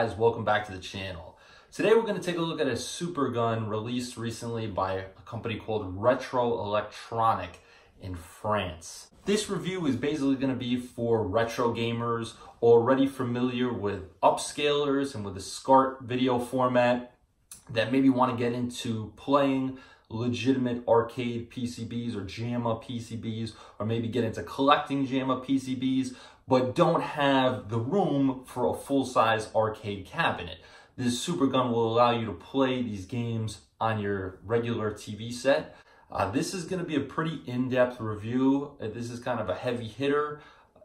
guys, welcome back to the channel. Today we're going to take a look at a super gun released recently by a company called Retro Electronik in France. This review is basically going to be for retro gamers already familiar with upscalers and with the SCART video format that maybe want to get into playing legitimate arcade PCBs or JAMMA PCBs, or maybe get into collecting JAMMA PCBs, but don't have the room for a full-size arcade cabinet. This super gun will allow you to play these games on your regular TV set. Uh, this is going to be a pretty in-depth review. Uh, this is kind of a heavy hitter,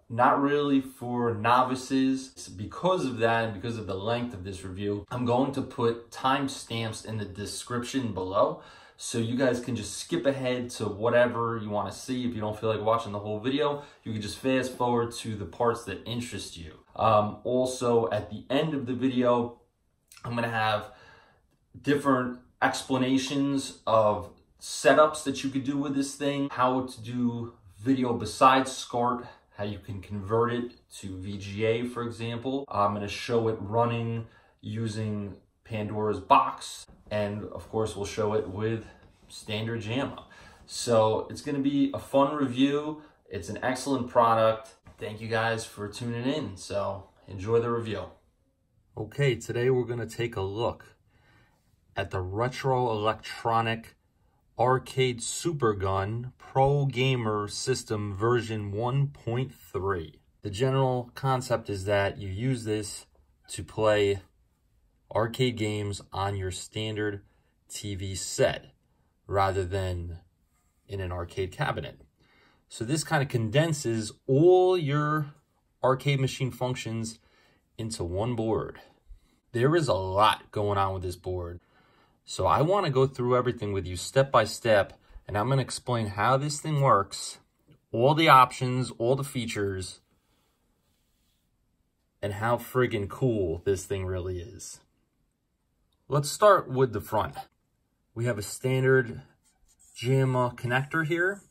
not really for novices. Because of that, and because of the length of this review, I'm going to put timestamps in the description below. So you guys can just skip ahead to whatever you want to see. If you don't feel like watching the whole video, you can just fast forward to the parts that interest you. Um, also, at the end of the video, I'm going to have different explanations of setups that you could do with this thing, how to do video besides SCART, how you can convert it to VGA, for example. I'm to show it running using Pandora's box. And of course, we'll show it with standard JAMMA. So it's going to be a fun review. It's an excellent product. Thank you guys for tuning in. So enjoy the review. Okay, today we're going to take a look at the Retro Electronik Arcade Super Gun Pro Gamer System version 1.3. The general concept is that you use this to play arcade games on your standard TV set rather than in an arcade cabinet. So this kind of condenses all your arcade machine functions into one board. There is a lot going on with this board. So I want to go through everything with you step by step, and I'm going to explain how this thing works, all the options, all the features, and how friggin' cool this thing really is. Let's start with the front. We have a standard JAMMA connector here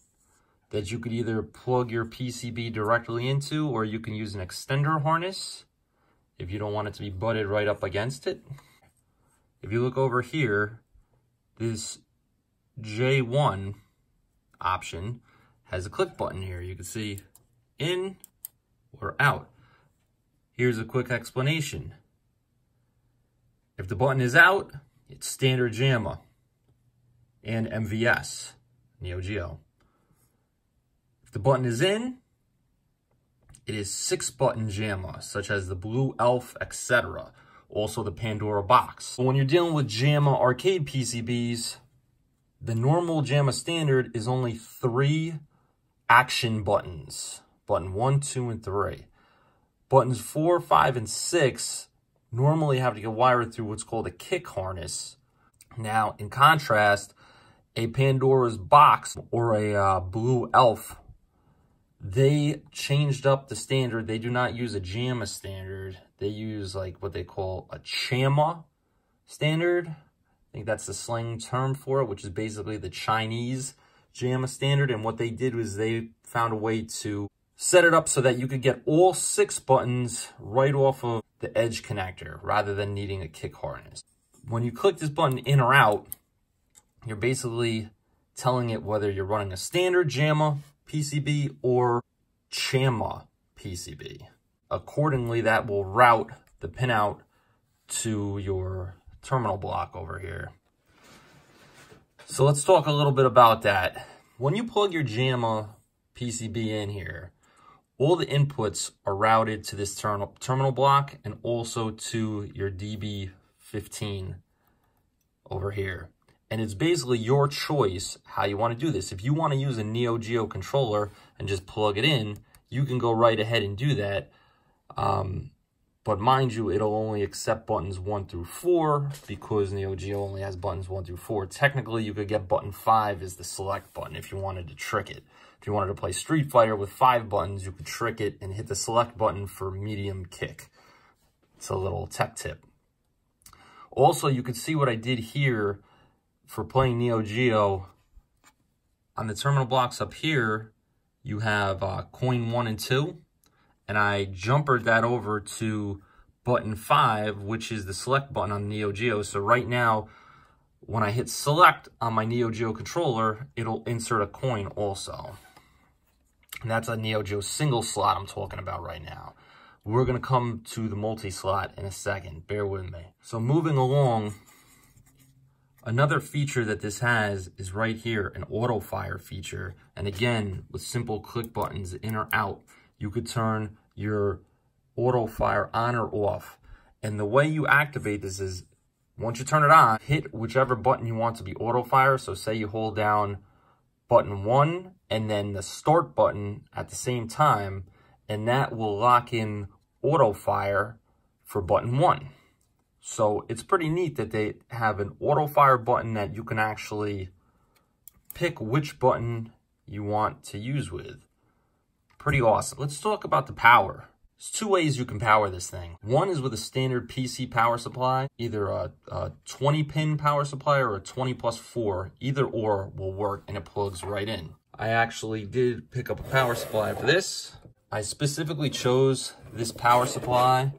that you could either plug your PCB directly into or you can use an extender harness if you don't want it to be butted right up against it. If you look over here, this J1 option has a click button here. You can see in or out. Here's a quick explanation. If the button is out, it's standard JAMMA and MVS, Neo Geo. If the button is in, it is six button JAMMA, such as the Blue Elf, etc. Also the Pandora box. When you're dealing with JAMMA arcade PCBs, the normal JAMMA standard is only three action buttons. Button one, two, and three. Buttons four, five, and six normally have to get wired through what's called a kick harness. Now, in contrast, a Pandora's box or a uh, Blue Elf, they changed up the standard. They do not use a JAMMA standard. They use like what they call a CHAMA standard. I think that's the slang term for it, which is basically the Chinese JAMMA standard. And what they did was they found a way to set it up so that you could get all six buttons right off of the edge connector rather than needing a kick harness. When you click this button in or out, you're basically telling it whether you're running a standard JAMMA PCB or CHAMA PCB. Accordingly, that will route the pinout to your terminal block over here. So let's talk a little bit about that. When you plug your JAMMA PCB in here, all the inputs are routed to this terminal, terminal block and also to your DB15 over here. And it's basically your choice how you want to do this. If you want to use a Neo Geo controller and just plug it in, you can go right ahead and do that. Um, but mind you, it'll only accept buttons 1 through 4 because Neo Geo only has buttons 1 through 4. Technically, you could get button 5 as the select button if you wanted to trick it. If you wanted to play Street Fighter with 5 buttons, you could trick it and hit the select button for medium kick. It's a little tech tip. Also, you can see what I did here for playing Neo Geo. On the terminal blocks up here, you have uh, coin 1 and 2 and I jumpered that over to button 5, which is the select button on Neo Geo. So right now, when I hit select on my Neo Geo controller, it'll insert a coin also. And that's a Neo Geo single slot I'm talking about right now. We're going to come to the multi-slot in a second. Bear with me. So moving along, another feature that this has is right here, an auto fire feature. And again, with simple click buttons in or out, you could turn your auto fire on or off. And the way you activate this is once you turn it on, hit whichever button you want to be auto fire. So say you hold down button one and then the start button at the same time, and that will lock in auto fire for button one. So it's pretty neat that they have an auto fire button that you can actually pick which button you want to use with. Pretty awesome. Let's talk about the power. There's two ways you can power this thing. One is with a standard PC power supply, either a, a 20 pin power supply or a 20 plus 4. Either or will work and it plugs right in. I actually did pick up a power supply for this. I specifically chose this power supply,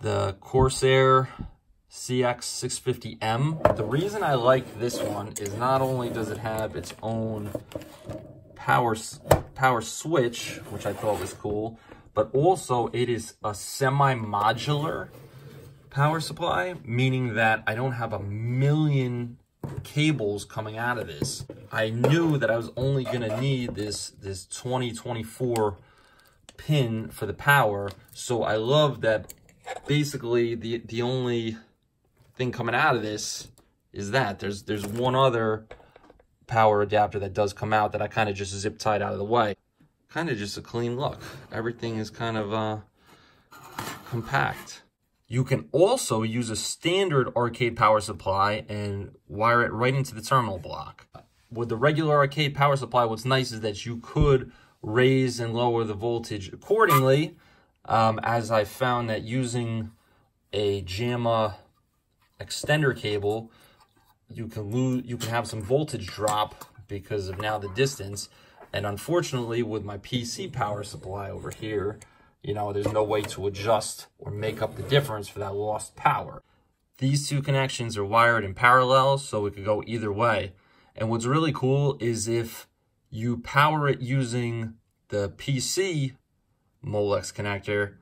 the Corsair CX650M. The reason I like this one is not only does it have its own power, power switch, which I thought was cool, but also it is a semi-modular power supply, meaning that I don't have a million cables coming out of this. I knew that I was only gonna need this, this 2024 pin for the power, so I love that basically the, the only thing coming out of this is that. There's, there's one other power adapter that does come out that I kind of just zip tied out of the way kind of just a clean look. Everything is kind of uh, compact. You can also use a standard arcade power supply and wire it right into the terminal block. With the regular arcade power supply, what's nice is that you could raise and lower the voltage accordingly, um, as I found that using a JAMMA extender cable, you can lose, you can have some voltage drop because of now the distance. And unfortunately, with my PC power supply over here, you know, there's no way to adjust or make up the difference for that lost power. These two connections are wired in parallel, so it could go either way. And what's really cool is if you power it using the PC Molex connector,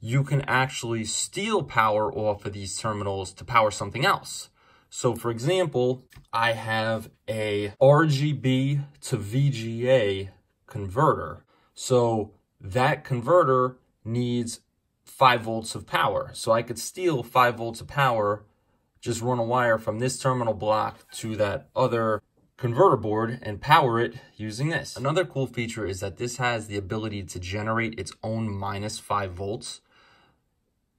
you can actually steal power off of these terminals to power something else. So for example, I have a RGB to VGA converter. So that converter needs 5 volts of power. So I could steal 5 volts of power, just run a wire from this terminal block to that other converter board and power it using this. Another cool feature is that this has the ability to generate its own minus 5 volts.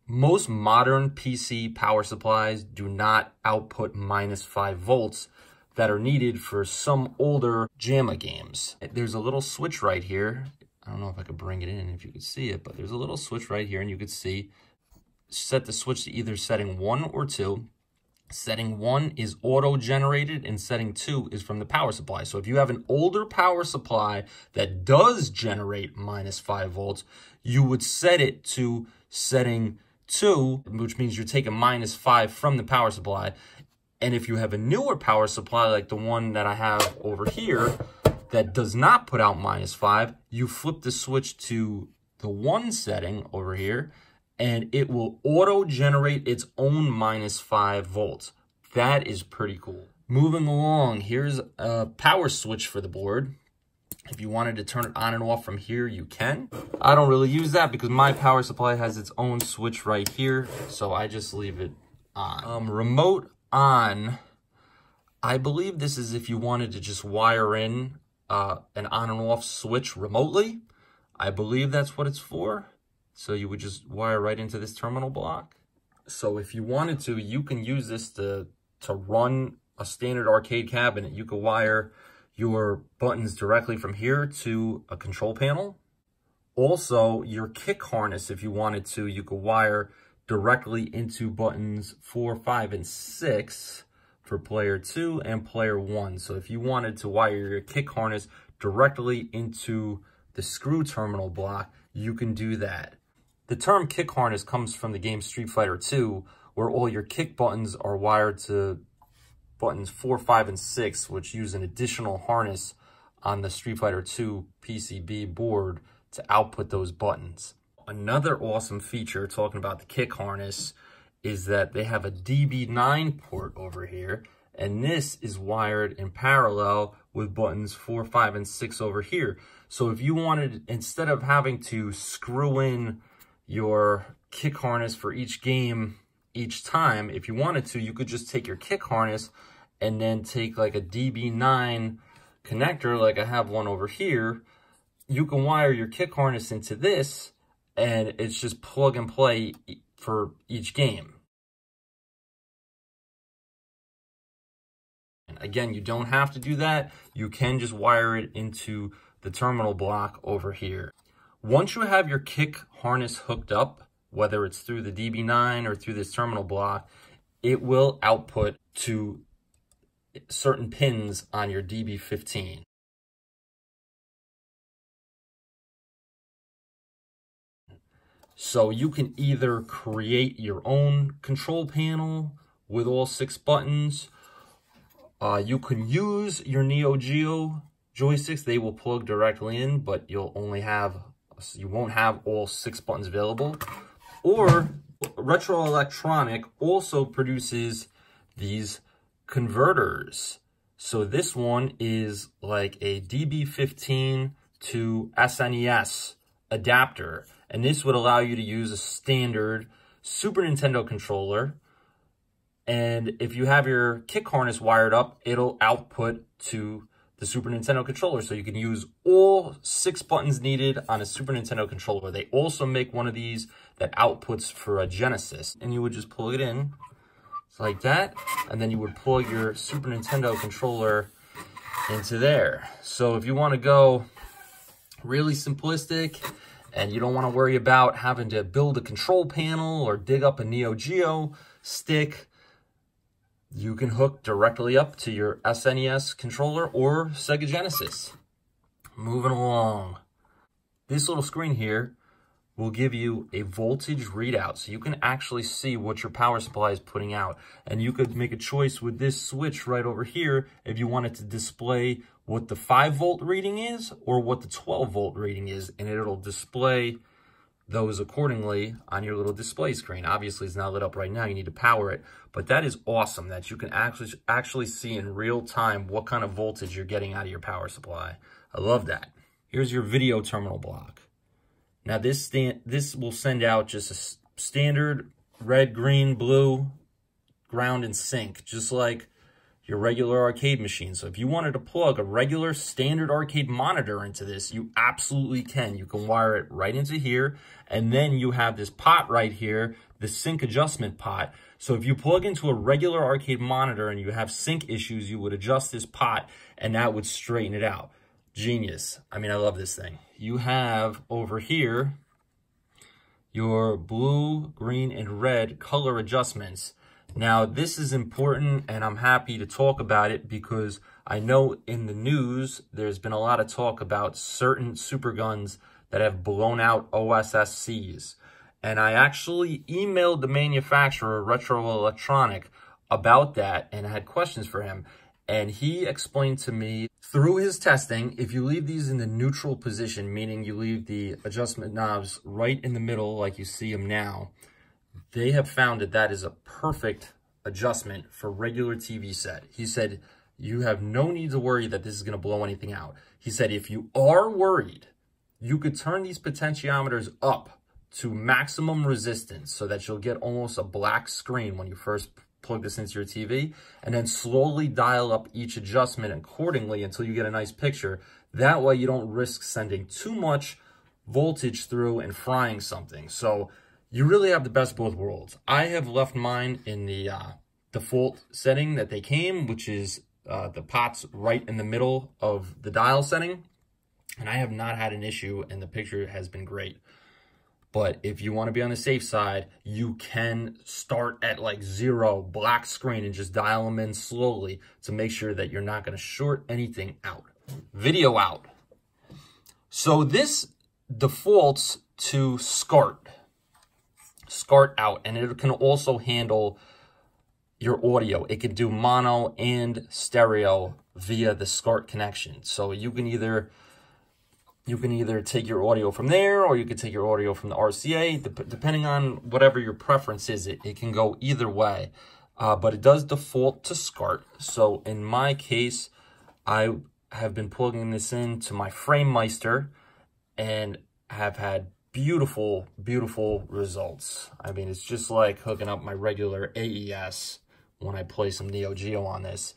Most modern PC power supplies do not output minus 5 volts that are needed for some older JAMMA games. There's a little switch right here. I don't know if I could bring it in if you could see it, but there's a little switch right here and you could see set the switch to either setting 1 or 2. Setting 1 is auto-generated and setting 2 is from the power supply. So if you have an older power supply that does generate minus 5 volts, you would set it to setting two, which means you're taking minus five from the power supply. And if you have a newer power supply, like the one that I have over here, that does not put out minus five, you flip the switch to the one setting over here, and it will auto-generate its own minus five volts. That is pretty cool. Moving along, here's a power switch for the board. If you wanted to turn it on and off from here, you can. I don't really use that because my power supply has its own switch right here, so I just leave it on. Um, remote on, I believe this is if you wanted to just wire in uh, an on and off switch remotely. I believe that's what it's for. So you would just wire right into this terminal block. So if you wanted to, you can use this to, to run a standard arcade cabinet. You could wire your buttons directly from here to a control panel. Also, your kick harness, if you wanted to, you could wire directly into buttons 4, 5, and 6 for player 2 and player 1. So if you wanted to wire your kick harness directly into the screw terminal block, you can do that. The term kick harness comes from the game Street Fighter 2, where all your kick buttons are wired to buttons 4, 5, and 6, which use an additional harness on the Street Fighter 2 PCB board to output those buttons. Another awesome feature, talking about the kick harness, is that they have a DB9 port over here, and this is wired in parallel with buttons 4, 5, and 6 over here. So if you wanted, instead of having to screw in your kick harness for each game each time, if you wanted to, you could just take your kick harness and then take like a DB9 connector, like I have one over here. You can wire your kick harness into this and it's just plug and play for each game. And again, you don't have to do that. You can just wire it into the terminal block over here. Once you have your kick harness hooked up, whether it's through the DB9 or through this terminal block, it will output to certain pins on your DB15. So you can either create your own control panel with all six buttons. Uh, you can use your Neo Geo joysticks. They will plug directly in, but you'll only have, you won't have all six buttons available. Or Retro Electronik also produces these converters. So this one is like a DB15 to SNES adapter. And this would allow you to use a standard Super Nintendo controller. And if you have your kick harness wired up, it'll output to the Super Nintendo controller. So you can use all six buttons needed on a Super Nintendo controller. They also make one of these that outputs for a Genesis. And you would just plug it in like that. And then you would plug your Super Nintendo controller into there. So if you want to go really simplistic and you don't want to worry about having to build a control panel or dig up a Neo Geo stick, you can hook directly up to your SNES controller or Sega Genesis. Moving along. This little screen here will give you a voltage readout so you can actually see what your power supply is putting out. And you could make a choice with this switch right over here if you wanted to display what the 5 volt reading is or what the 12 volt reading is and it'll display those accordingly on your little display screen. Obviously, it's not lit up right now. You need to power it. But that is awesome that you can actually actually see in real time what kind of voltage you're getting out of your power supply. I love that. Here's your video terminal block. Now this stand, this will send out just a standard red, green, blue, ground, and sync, just like your regular arcade machine. So if you wanted to plug a regular standard arcade monitor into this, you absolutely can. You can wire it right into here, and then you have this pot right here, the sync adjustment pot. So if you plug into a regular arcade monitor and you have sync issues, you would adjust this pot, and that would straighten it out. Genius. I mean, I love this thing. You have over here your blue, green, and red color adjustments. Now, this is important, and I'm happy to talk about it because I know in the news, there's been a lot of talk about certain super guns that have blown out OSSCs. And I actually emailed the manufacturer, Retro Electronik, about that and had questions for him. And he explained to me through his testing, if you leave these in the neutral position, meaning you leave the adjustment knobs right in the middle like you see them now, they have found that that is a perfect adjustment for regular TV set. He said, you have no need to worry that this is going to blow anything out. He said, if you are worried, you could turn these potentiometers up to maximum resistance so that you'll get almost a black screen when you first plug this into your TV, and then slowly dial up each adjustment accordingly until you get a nice picture. That way you don't risk sending too much voltage through and frying something. So you really have the best both worlds. I have left mine in the uh, default setting that they came, which is uh, the pots right in the middle of the dial setting. And I have not had an issue and the picture has been great. But if you want to be on the safe side, you can start at like zero black screen and just dial them in slowly to make sure that you're not going to short anything out. Video out. So this defaults to SCART. SCART out, and it can also handle your audio. It can do mono and stereo via the SCART connection. So you can either you can either take your audio from there or you can take your audio from the RCA. depending on whatever your preference is, it, it can go either way. Uh, but it does default to SCART. So in my case, I have been plugging this into my FrameMeister and have had beautiful, beautiful results. I mean, it's just like hooking up my regular AES when I play some Neo Geo on this.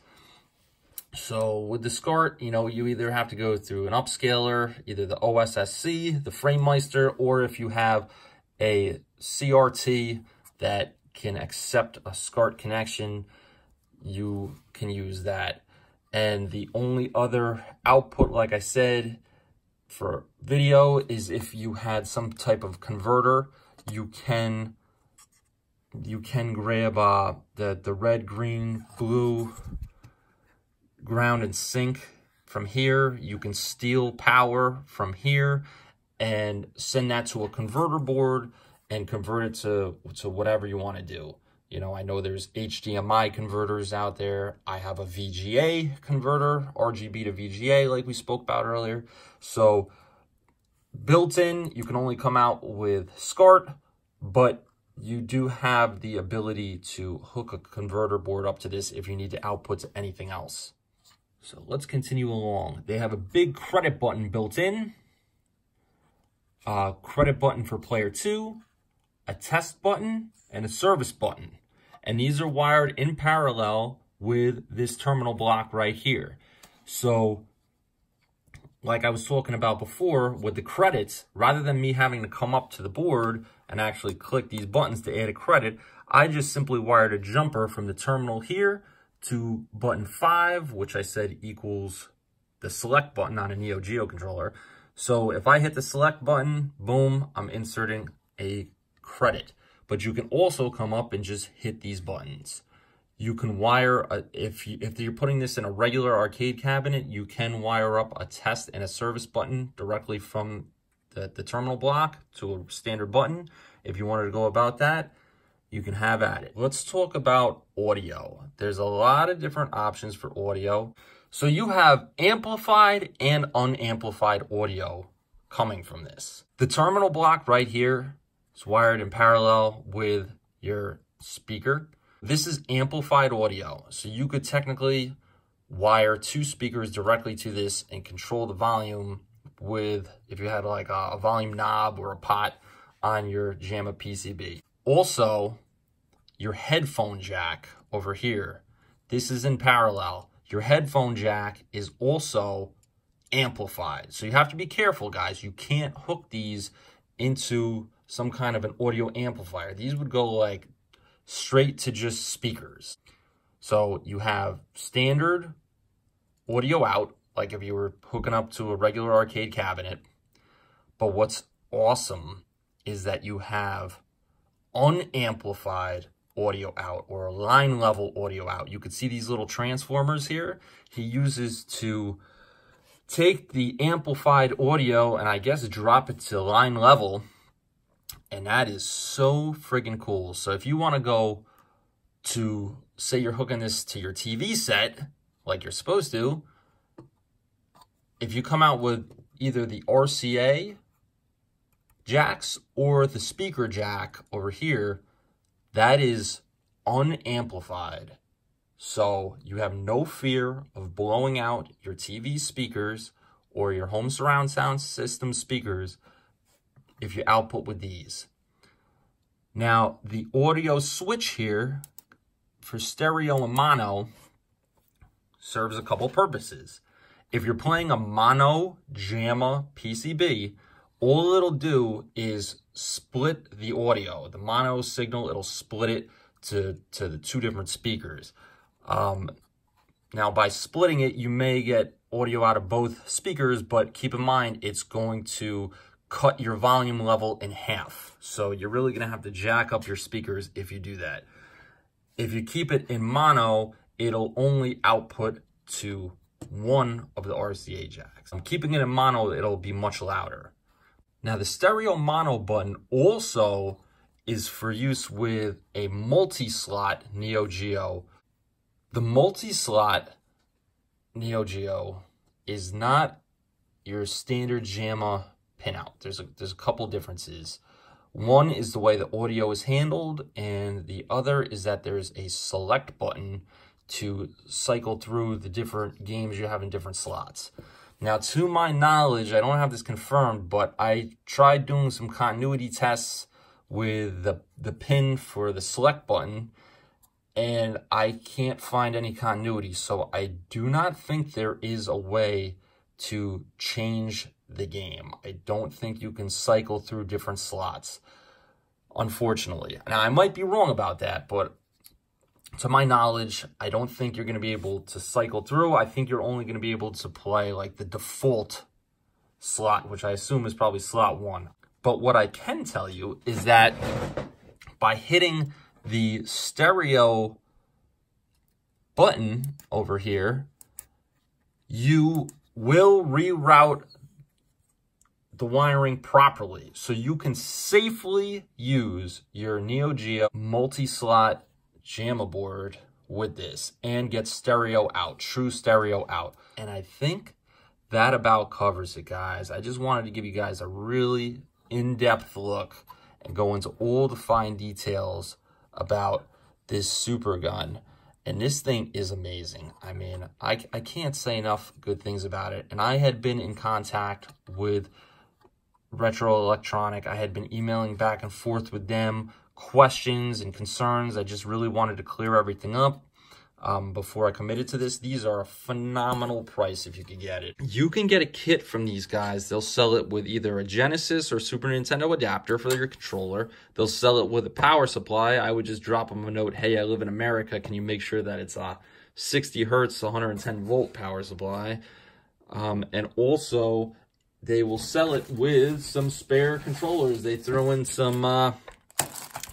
So with the SCART, you know, you either have to go through an upscaler, either the OSSC, the FrameMeister, or if you have a CRT that can accept a SCART connection, you can use that. And the only other output, like I said, for video is if you had some type of converter, you can you can grab uh, the, the red, green, blue ground and sync from here. You can steal power from here and send that to a converter board and convert it to, to whatever you want to do. You know, I know there's HDMI converters out there. I have a VGA converter, RGB to VGA, like we spoke about earlier. So built in, you can only come out with SCART, but you do have the ability to hook a converter board up to this if you need to output to anything else. So let's continue along. They have a big credit button built in, a credit button for player two, a test button, and a service button. And these are wired in parallel with this terminal block right here. So like I was talking about before with the credits, rather than me having to come up to the board and actually click these buttons to add a credit, I just simply wired a jumper from the terminal here to button 5, which I said equals the select button on a Neo Geo controller. So if I hit the select button, boom, I'm inserting a credit. But you can also come up and just hit these buttons. You can wire, a, if, you, if you're putting this in a regular arcade cabinet, you can wire up a test and a service button directly from the, the terminal block to a standard button. If you wanted to go about that, you can have at it. Let's talk about audio. There's a lot of different options for audio. So you have amplified and unamplified audio coming from this. The terminal block right here is wired in parallel with your speaker. This is amplified audio. So you could technically wire two speakers directly to this and control the volume with, if you had like a, volume knob or a pot on your JAMMA PCB. Also, your headphone jack over here, this is in parallel. Your headphone jack is also amplified. So you have to be careful, guys. You can't hook these into some kind of an audio amplifier. These would go like straight to just speakers. So you have standard audio out, like if you were hooking up to a regular arcade cabinet. But what's awesome is that you have unamplified audio out or line level audio out. You can see these little transformers here. He uses to take the amplified audio and I guess drop it to line level. And that is so friggin' cool. So if you want to go to, say you're hooking this to your TV set, like you're supposed to, if you come out with either the RCA jacks or the speaker jack over here, that is unamplified. So you have no fear of blowing out your TV speakers or your home surround sound system speakers if you output with these. Now, the audio switch here for stereo and mono serves a couple purposes. If you're playing a mono JAMMA PCB, all it'll do is split the audio. The mono signal, it'll split it to, to the two different speakers. Um, now, by splitting it, you may get audio out of both speakers, but keep in mind, it's going to cut your volume level in half. So you're really going to have to jack up your speakers if you do that. If you keep it in mono, it'll only output to one of the RCA jacks. I'm keeping it in mono, it'll be much louder. Now the stereo mono button also is for use with a multi-slot Neo Geo. The multi-slot Neo Geo is not your standard JAMMA pinout. There's a, there's a couple differences. One is the way the audio is handled, and the other is that there's a select button to cycle through the different games you have in different slots. Now, to my knowledge, I don't have this confirmed, but I tried doing some continuity tests with the, the pin for the select button, and I can't find any continuity. So I do not think there is a way to change the game. I don't think you can cycle through different slots, unfortunately. Now, I might be wrong about that, but to my knowledge, I don't think you're going to be able to cycle through. I think you're only going to be able to play like the default slot, which I assume is probably slot one. But what I can tell you is that by hitting the stereo button over here, you will reroute the wiring properly so you can safely use your Neo Geo multi-slot JAMMA board with this and get stereo out, true stereo out. And I think that about covers it, guys. I just wanted to give you guys a really in-depth look and go into all the fine details about this super gun. And this thing is amazing. I mean, I, I can't say enough good things about it. And I had been in contact with Retro Electronik. I had been emailing back and forth with them, questions and concerns. I just really wanted to clear everything up um, before I committed to this. These are a phenomenal price if you can get it. You can get a kit from these guys. They'll sell it with either a Genesis or Super Nintendo adapter for your controller. They'll sell it with a power supply. I would just drop them a note, hey, I live in America. Can you make sure that it's a 60 hertz, 110 volt power supply? Um, and also, they will sell it with some spare controllers. They throw in some, uh,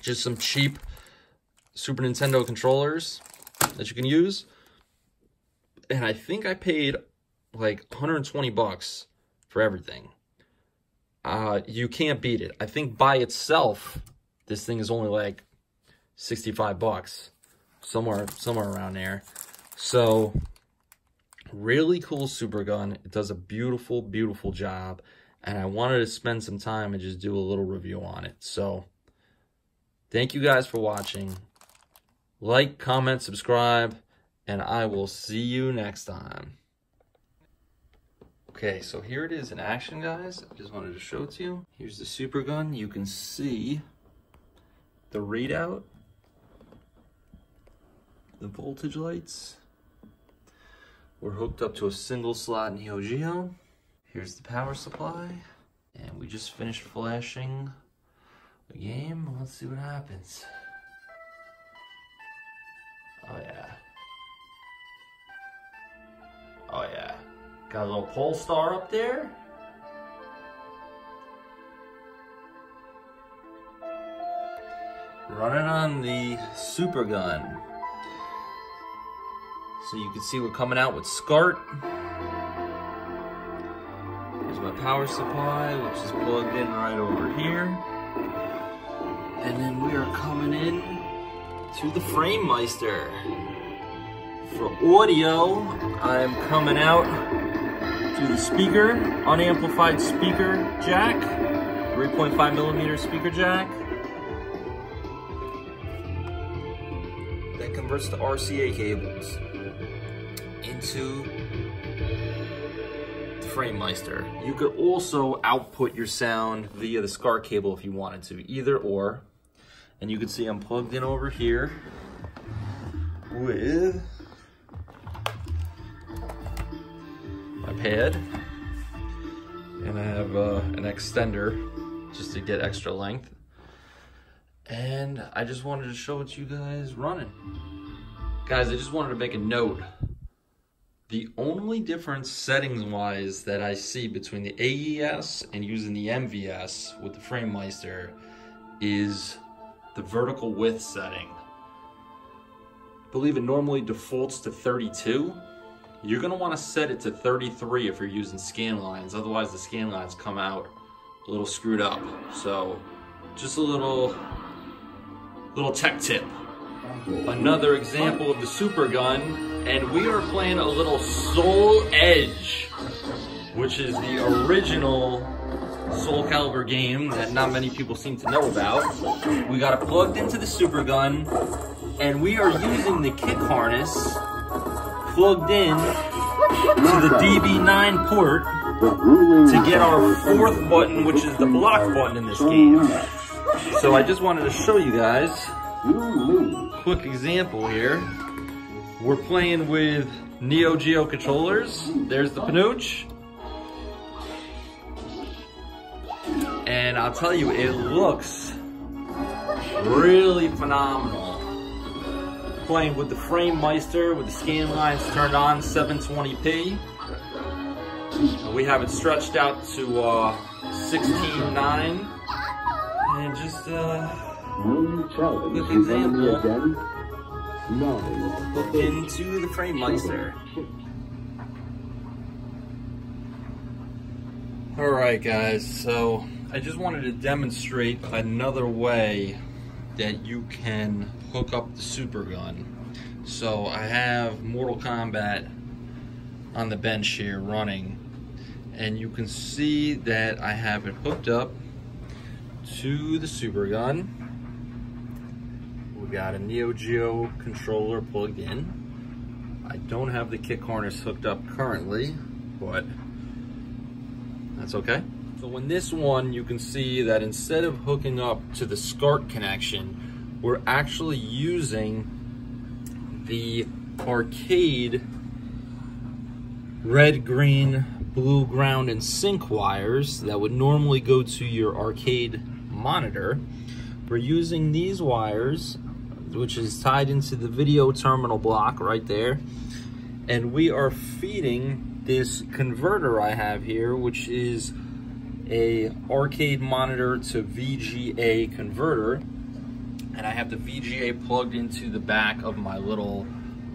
just some cheap Super Nintendo controllers that you can use. And I think I paid like 120 bucks for everything. Uh, you can't beat it. I think by itself, this thing is only like 65 bucks, somewhere, somewhere around there. So really cool super gun. It does a beautiful, beautiful job. And I wanted to spend some time and just do a little review on it. So thank you guys for watching. Like, comment, subscribe, and I will see you next time. Okay, so here it is in action, guys. I just wanted to show it to you. Here's the super gun. You can see the readout, the voltage lights. We're hooked up to a single slot Neo Geo. Here's the power supply. And we just finished flashing the game. Let's see what happens. Oh yeah. Oh yeah. Got a little Pulstar up there. Running on the super gun. So you can see we're coming out with SCART. Here's my power supply, which is plugged in right over here. And then we are coming in to the Framemeister. For audio, I'm coming out to the speaker, unamplified speaker jack, 3.5 millimeter speaker jack. That converts the RCA cables into the Framemeister. You could also output your sound via the SCART cable if you wanted to, either or. And you can see I'm plugged in over here with my pad. And I have uh, an extender just to get extra length. And I just wanted to show it to you guys running. Guys, I just wanted to make a note. The only difference settings-wise that I see between the AES and using the MVS with the Framemeister is the vertical width setting. I believe it normally defaults to 32. You're gonna wanna set it to 33 if you're using scan lines, otherwise the scan lines come out a little screwed up. So just a little little tech tip. Another example of the super gun, and we are playing a little Soul Edge, which is the original Soul Calibur game that not many people seem to know about. We got it plugged into the super gun, and we are using the kick harness plugged in to the DB9 port to get our fourth button, which is the block button in this game. So I just wanted to show you guys quick example here. We're playing with Neo Geo controllers. There's the Panuch. And I'll tell you, it looks really phenomenal. Playing with the Framemeister, with the scan lines turned on, 720p. We have it stretched out to uh, 16.9. And just uh, quick example. Look into the Framemeister. All right, guys, so I just wanted to demonstrate another way that you can hook up the super gun. So I have Mortal Kombat on the bench here running and you can see that I have it hooked up to the super gun. We got a Neo Geo controller plugged in. I don't have the kick harness hooked up currently, but that's okay. So in this one, you can see that instead of hooking up to the SCART connection, we're actually using the arcade red, green, blue, ground, and sync wires that would normally go to your arcade monitor. We're using these wires, which is tied into the video terminal block right there. And we are feeding this converter I have here, which is a arcade monitor to VGA converter. And I have the VGA plugged into the back of my little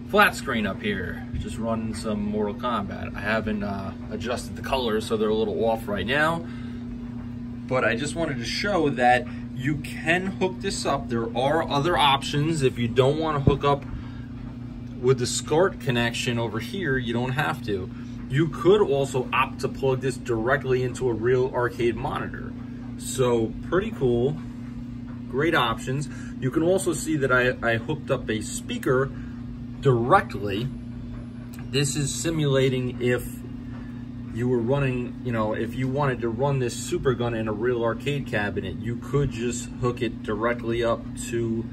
flat screen up here, just running some Mortal Kombat. I haven't uh, adjusted the colors, so they're a little off right now. But I just wanted to show that you can hook this up. There are other options. If you don't want to hook up with the SCART connection over here, you don't have to. You could also opt to plug this directly into a real arcade monitor. So pretty cool, great options. You can also see that I, I hooked up a speaker directly. This is simulating if you were running, you know, if you wanted to run this super gun in a real arcade cabinet, you could just hook it directly up to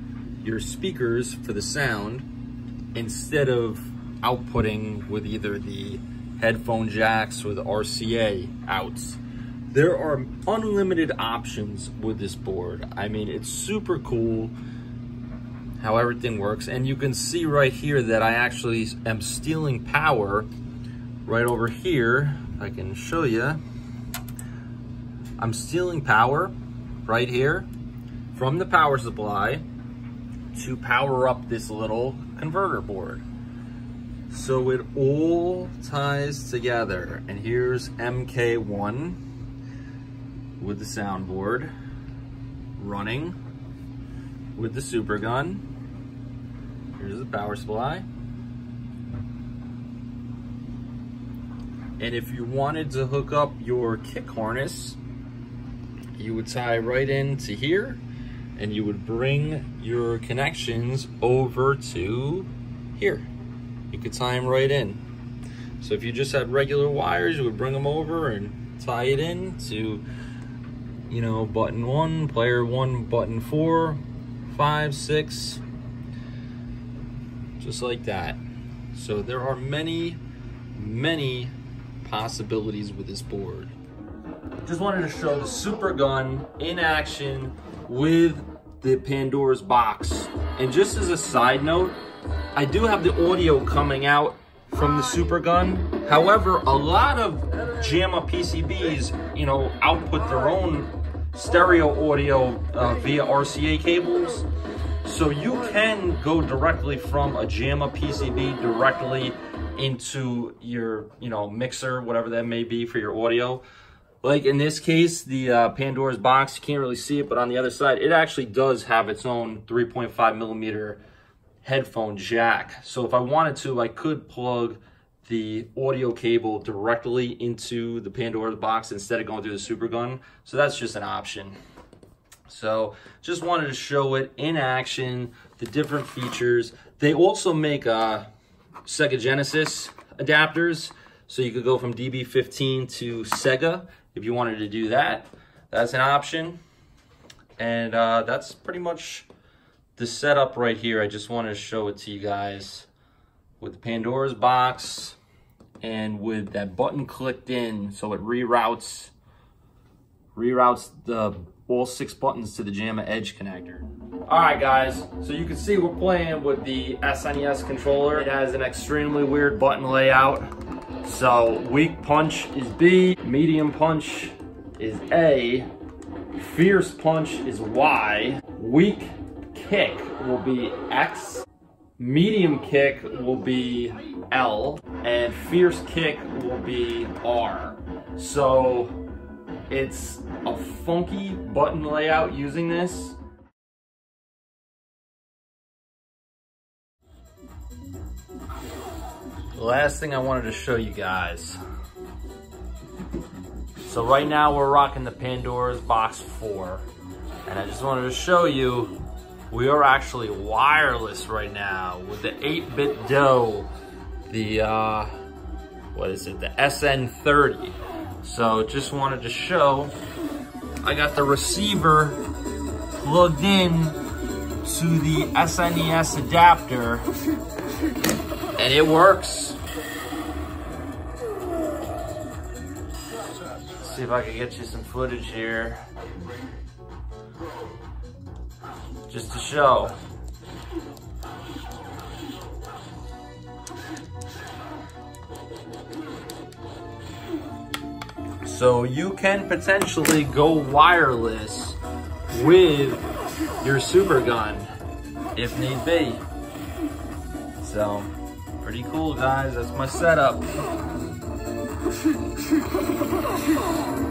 your speakers for the sound instead of outputting with either the headphone jacks with RCA outs. There are unlimited options with this board. I mean, it's super cool how everything works. And you can see right here that I actually am stealing power right over here. I can show you. I'm stealing power right here from the power supply to power up this little converter board. So it all ties together. And here's MK1 with the soundboard running with the super gun. Here's the power supply. And if you wanted to hook up your kick harness, you would tie right into here and you would bring your connections over to here. You could tie them right in. So if you just had regular wires, you would bring them over and tie it in to, you know, button one, player one, button four, five, six, just like that. So there are many, many possibilities with this board. Just wanted to show the Super Gun in action with the Pandora's box. And just as a side note, I do have the audio coming out from the Super Gun. However, a lot of JAMMA PCBs, you know, output their own stereo audio uh, via RCA cables. So you can go directly from a JAMMA PCB directly into your, you know, mixer, whatever that may be for your audio. like in this case, the uh, Pandora's box, you can't really see it, but on the other side, it actually does have its own 3.5 millimeter headphone jack. So if I wanted to, I could plug the audio cable directly into the Pandora's box instead of going through the Super Gun. So that's just an option. So just wanted to show it in action, the different features. They also make uh, Sega Genesis adapters. So you could go from DB15 to Sega if you wanted to do that. That's an option. And uh, that's pretty much the setup right here. I just wanted to show it to you guys with the Pandora's box and with that button clicked in so it reroutes reroutes the all six buttons to the JAMMA Edge connector. All right, guys, so you can see we're playing with the SNES controller. It has an extremely weird button layout. So weak punch is B, medium punch is A, fierce punch is Y, weak kick will be X, medium kick will be L, and fierce kick will be R. So it's a funky button layout using this. Last thing I wanted to show you guys. So right now we're rocking the Pandora's Box 4. And I just wanted to show you, we are actually wireless right now with the 8BitDo, the, uh, what is it, the SN30. So just wanted to show, I got the receiver plugged in to the SNES adapter and it works. Let's see if I can get you some footage here. Just to show. So you can potentially go wireless with your super gun if need be. So pretty cool guys, that's my setup.